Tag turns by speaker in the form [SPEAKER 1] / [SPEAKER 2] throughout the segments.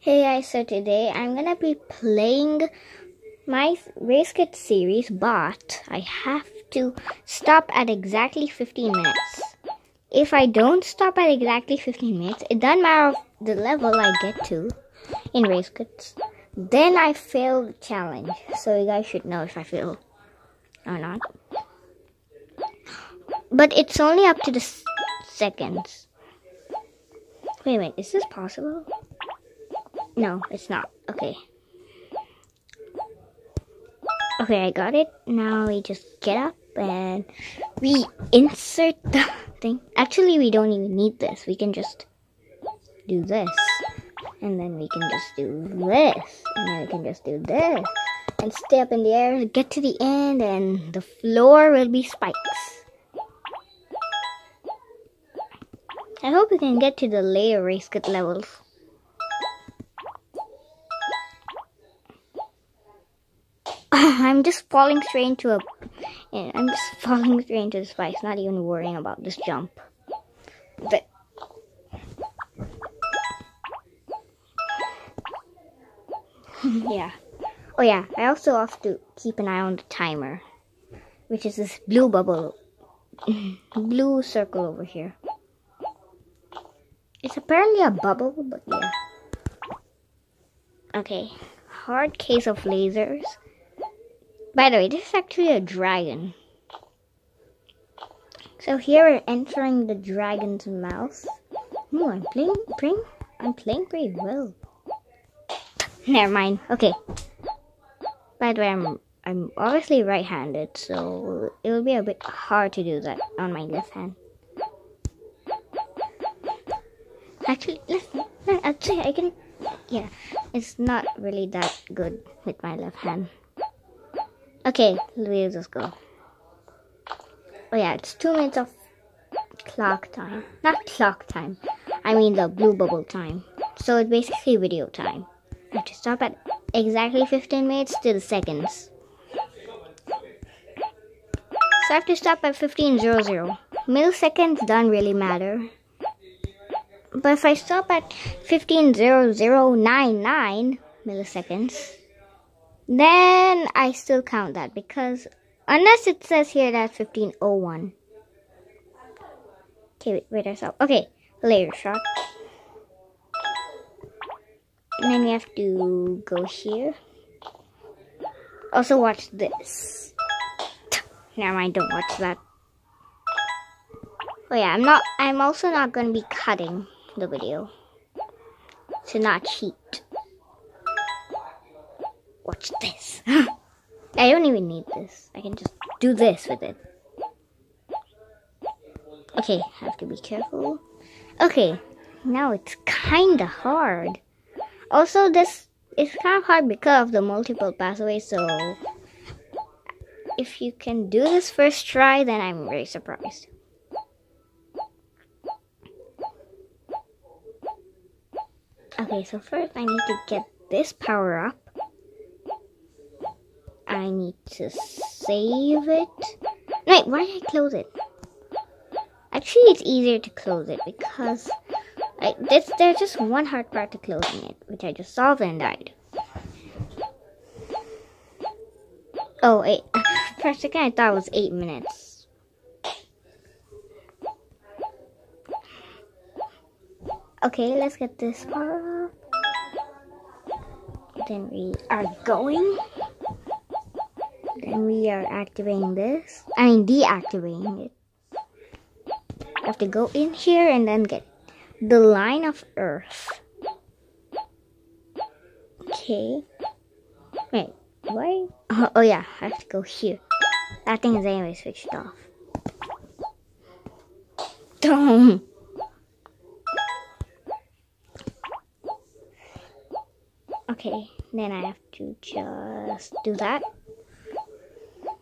[SPEAKER 1] Hey guys, so today I'm gonna be playing my Race Kit series, but I have to stop at exactly 15 minutes. If I don't stop at exactly 15 minutes, it doesn't matter the level I get to in Race Kits, then I fail the challenge. So you guys should know if I fail or not. But it's only up to the seconds. Wait, wait, is this possible? No, it's not. Okay. Okay, I got it. Now we just get up and we insert the thing. Actually, we don't even need this. We can just do this. And then we can just do this. And then we can just do this. And stay up in the air, get to the end, and the floor will be spikes. I hope we can get to the layer race kit levels. Just falling straight into a. I'm just falling straight into the spikes, not even worrying about this jump. But. yeah. Oh yeah, I also have to keep an eye on the timer, which is this blue bubble, blue circle over here. It's apparently a bubble, but yeah. Okay, hard case of lasers. By the way, this is actually a dragon. So here we're entering the dragon's mouth. I'm playing, playing, I'm playing pretty well. Never mind. Okay. By the way, I'm I'm obviously right-handed, so it will be a bit hard to do that on my left hand. Actually, actually, I can. Yeah, it's not really that good with my left hand. Okay, we'll just go. Oh yeah, it's two minutes of clock time. Not clock time. I mean the blue bubble time. So it's basically video time. I have to stop at exactly 15 minutes to the seconds. So I have to stop at 1500. Milliseconds don't really matter. But if I stop at 150099 milliseconds, then I still count that because unless it says here that 1501. Okay, wait, wait, ourselves. Okay, layer shot. And then we have to go here. Also watch this. Never mind, don't watch that. Oh yeah, I'm not, I'm also not going to be cutting the video to not cheat. Watch this. I don't even need this. I can just do this with it. Okay, have to be careful. Okay, now it's kinda hard. Also, this is kind of hard because of the multiple pathways, so if you can do this first try, then I'm very surprised. Okay, so first I need to get this power up. I need to save it. Wait, why did I close it? Actually, it's easier to close it because this, there's just one hard part to closing it, which I just solved and died. Oh, wait. For a second, I thought it was eight minutes. Okay, let's get this up. Then we are going. Then we are activating this. I mean, deactivating it. I have to go in here and then get the line of Earth. Okay. Wait, why? Oh, oh yeah, I have to go here. That thing is anyway switched off. Don't. Okay, then I have to just do that.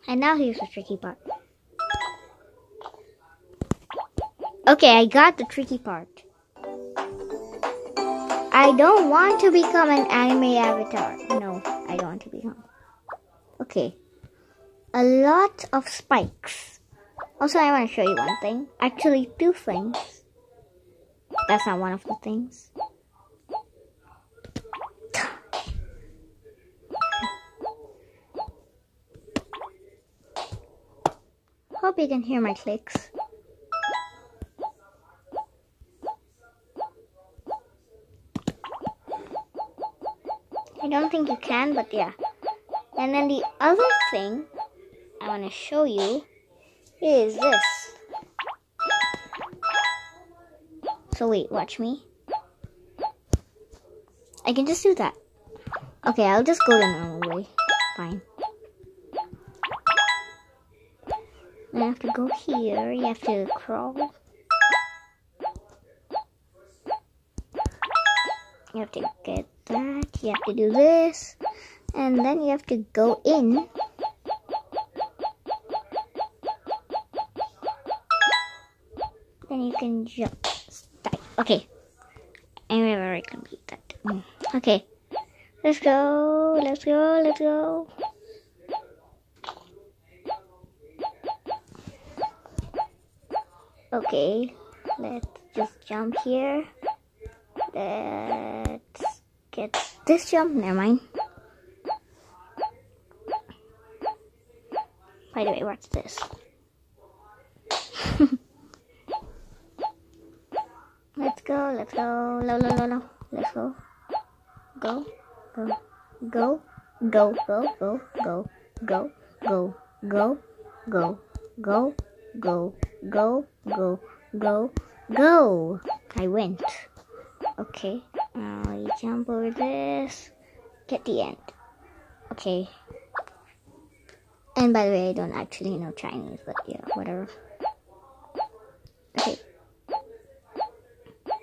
[SPEAKER 1] And now here's the tricky part. Okay, I got the tricky part. I don't want to become an anime avatar. No, I don't want to become. Okay. A lot of spikes. Also, I want to show you one thing. Actually, two things. That's not one of the things. Hope you can hear my clicks. I don't think you can, but yeah. And then the other thing I want to show you is this. So wait, watch me. I can just do that. Okay, I'll just go the normal way. Fine. You have to go here. You have to crawl. You have to get that. You have to do this. And then you have to go in. Then you can jump. Start. Okay. I never complete that. Mm. Okay. Let's go. Let's go. Let's go. Okay. Let's just jump here. Let's get this jump. Never mind. By the way, what's this? let's go, let's go, low, low, low, low. Let's go. Go, go, go, go, go, go, go, go, go, go, go, go, go, go, go, go, go. I went. Okay, now you jump over this. Get the end. Okay. And by the way, I don't actually know Chinese, but yeah, whatever. Okay.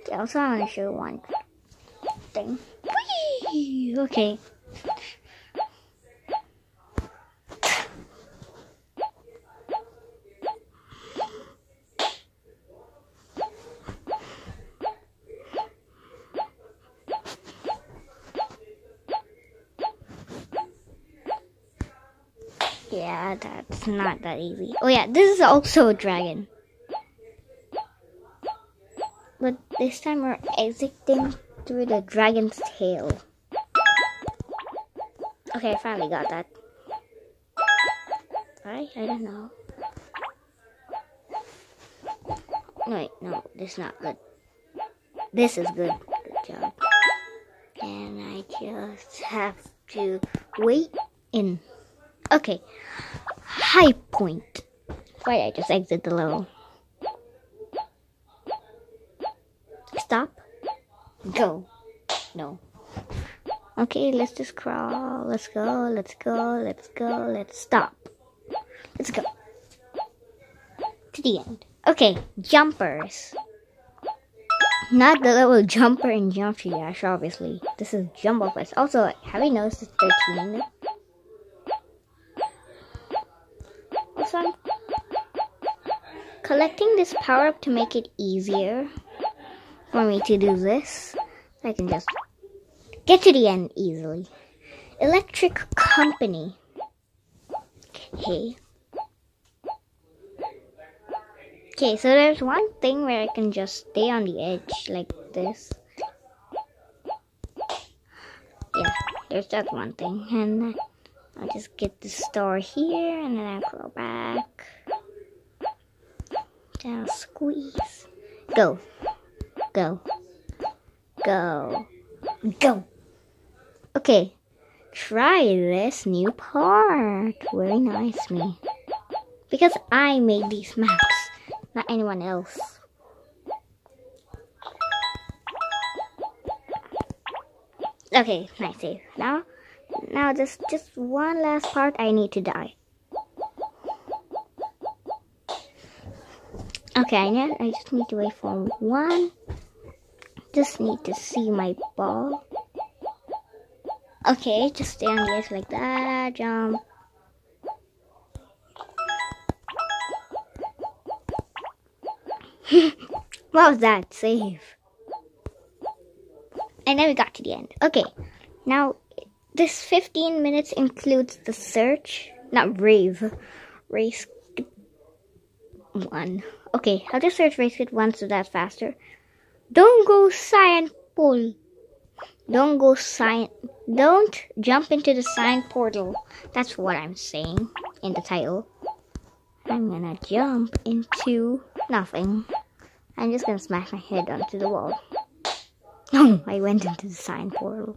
[SPEAKER 1] okay also, I want to show one thing. Whee! Okay. Yeah, that's not that easy. Oh yeah, this is also a dragon. But this time we're exiting through the dragon's tail. Okay, I finally got that. Right? I don't know. No, wait, no, this is not good. This is good. Good job. And I just have to wait in. Okay. High point. Why did I just exit the level? Stop. Go. No. Okay, let's just crawl. Let's go, let's go, let's go, let's stop. Let's go. To the end. Okay, jumpers. Not the little jumper in Geometry Dash, obviously. This is Jumbo Quest. Also, have you noticed it's 13 collecting this power up to make it easier for me to do this. I can just get to the end easily. Electric Company. Okay. Okay, so there's one thing where I can just stay on the edge like this. Yeah, there's that one thing. And I'll just get the star here and then I'll go back. I'll squeeze. Go. Go. Go. Go. Okay. Try this new part. Very nice, me. Because I made these maps, not anyone else. Okay, nice. Now, now just just one last part. I need to die. Okay, need, I just need to wait for one. Just need to see my ball. Okay, just stay on the like that. Jump. what was that? Save. And then we got to the end. Okay, now this 15 minutes includes the search, not rave, race one. Okay, I'll just search race kit one so that's faster. Don't go sign pool. Don't go sign. Don't jump into the sign portal. That's what I'm saying in the title. I'm gonna jump into nothing. I'm just gonna smash my head onto the wall. Oh, I went into the sign portal.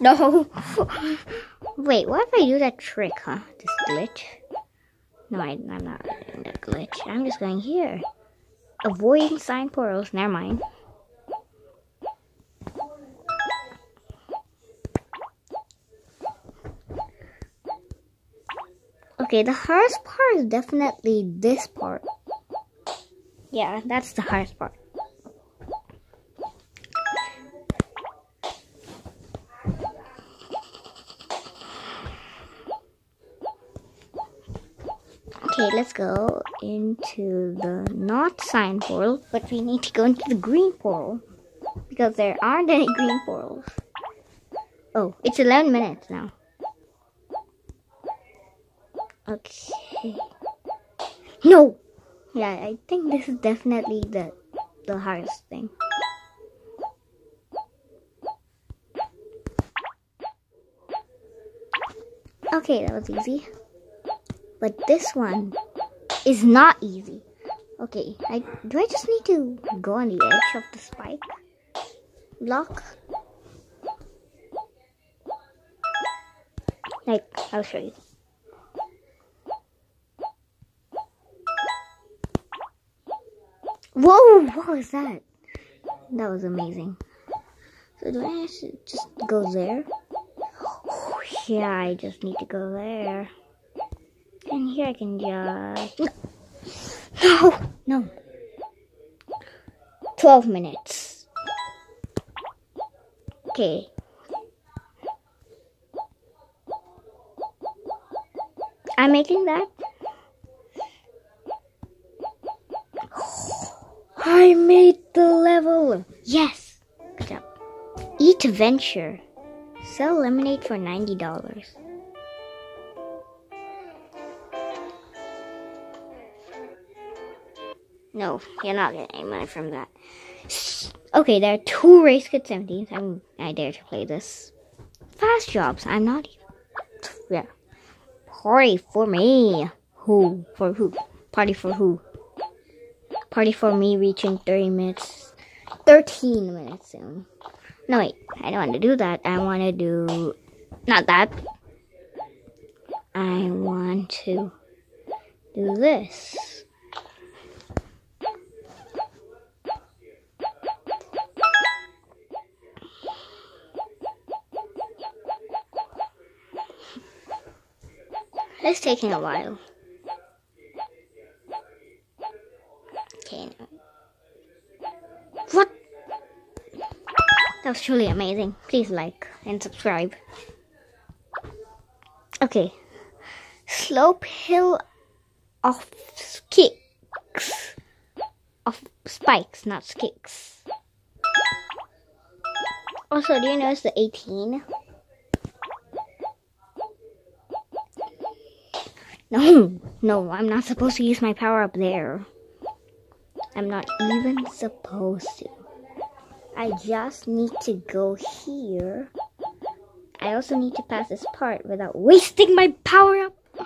[SPEAKER 1] No! Wait, what if I do that trick, huh? This glitch? No, I, am not doing that glitch. I'm just going here. Avoiding sign portals. Never mind. Okay, the hardest part is definitely this part. Yeah, that's the hardest part. Okay, let's go into the not sign portal, but we need to go into the green portal because there aren't any green portals. Oh, it's 11 minutes now. Okay. No! Yeah, I think this is definitely the, the hardest thing. Okay, that was easy. But this one is not easy. Okay, I do I just need to go on the edge of the spike block? Like, I'll show you. Whoa, what was that? That was amazing. So do I just go there? Oh, yeah, I just need to go there. And here I can just... No! No! 12 minutes. Okay. I'm making that. I made the level! Yes! Good job. Eat Venture. Sell lemonade for $90. No, you're not getting any money from that. Okay, there are two race kit 17s. I'm, I dare to play this. Fast jobs. I'm not even. Yeah. Party for me. Who? For who? Party for who? Party for me reaching 30 minutes. 13 minutes soon. No, wait. I don't want to do that. I want to do. Not that. I want to do this. It's taking a while. Okay. What? That was truly amazing. Please like and subscribe. Okay. Slope hill of kicks. Of spikes, not kicks. Also, do you notice the 18? No, no, I'm not supposed to use my power up there. I'm not even supposed to. I just need to go here. I also need to pass this part without wasting my power up.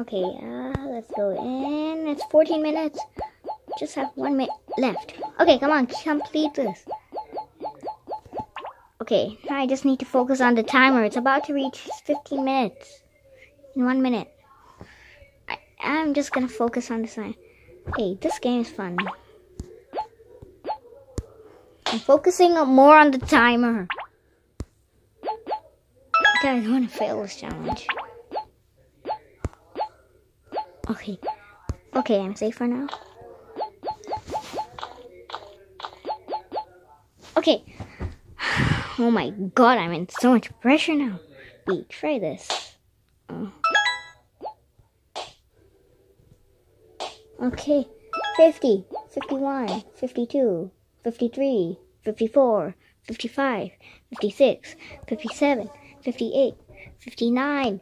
[SPEAKER 1] okay, uh, let's go in. It's 14 minutes. Just have one minute left. Okay, come on, complete this. Okay, now I just need to focus on the timer. It's about to reach 15 minutes. In one minute. I, I'm just gonna focus on the sign. Hey, this game is fun. I'm focusing more on the timer. I don't want to fail this challenge. Okay. Okay, I'm safe for now. Okay. Oh my god, I'm in so much pressure now. Wait, try this. Oh. Okay. 50, 51, 52, 53, 54, 55, 56, 57, 58, 59,